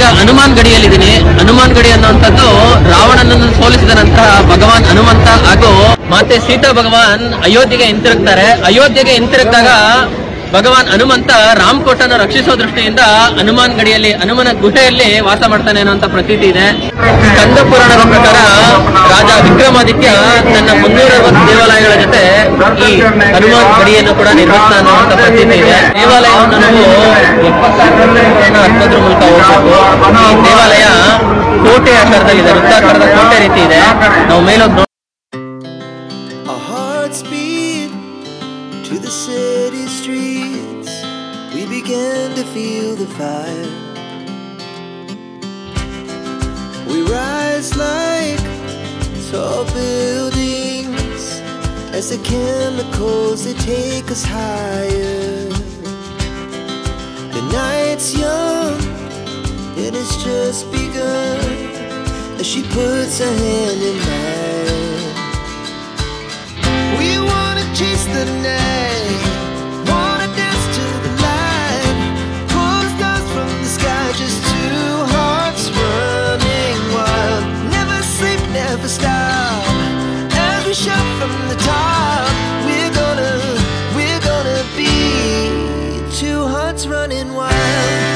ಈಗ ಹನುಮಾನ್ ಗಡಿಯಲ್ಲಿದ್ದೀನಿ. ಹನುಮಾನ್ ಗಡಿ ಅನ್ನುವಂಥದ್ದು ರಾವಣನನ್ನು ಸೋಲಿಸಿದ ನಂತರ ಭಗವಾನ್ ಹನುಮಂತ ಹಾಗೂ ಮಾತೆ ಸೀತಾ ಭಗವಾನ್ ಅಯೋಧ್ಯೆಗೆ ಹಿಂತಿರುಗ್ತಾರೆ. ಅಯೋಧ್ಯೆಗೆ ಹಿಂತಿರುಗಿದಾಗ ಭಗವಾನ್ ಹನುಮಂತ ರಾಮಕೋಟನ ರಕ್ಷಿಸೋ ದೃಷ್ಟಿಯಿಂದ ಹನುಮಾನ್ ಗಡಿಯಲ್ಲಿ, ಹನುಮನ ಗುಹೆಯಲ್ಲಿ ವಾಸ ಮಾಡ್ತಾನೆ ಅನ್ನುವಂತ ಪ್ರತೀತಿ ಇದೆ. ಕಂದ ಪುರಾಣದ ಪ್ರಕಾರ ರಾಜ ವಿಕ್ರಮಾದಿತ್ಯ ತನ್ನ ಮುನ್ನೂರ ದೇವಾಲಯಗಳ ಜೊತೆ ಈ ಹನುಮಾನ್ ಗಡಿಯನ್ನು ಕೂಡ ನಿರ್ಮಿಸ್ತಾನೆ ಅನ್ನುವಂತ ಪ್ರತೀತಿ ಇದೆ. ದೇವಾಲಯವನ್ನು ನಾವು ಎಪ್ಪತ್ತಾರು ಹತ್ತದ್ರ ಕೋಟೆ ಆಕಾರದಲ್ಲಿದೆ ವೃತ್ತಾಕಾರದ ಕೋಟೆ ರೀತಿ ಇದೆ ನಾವು ಮೇಲೋಗಿ ನೋಡ್- Our hearts beat to the city streets. We began to feel the fire. We rise like tall buildings as the chemicals they take us higher. The night's young and it's just begun as she puts her hand in mine. We wanna chase the night, wanna dance to the light, pull the stars from the sky, just two hearts running wild. Never sleep, never stop. As we shout from the top, we're gonna, we're gonna be two hearts running wild.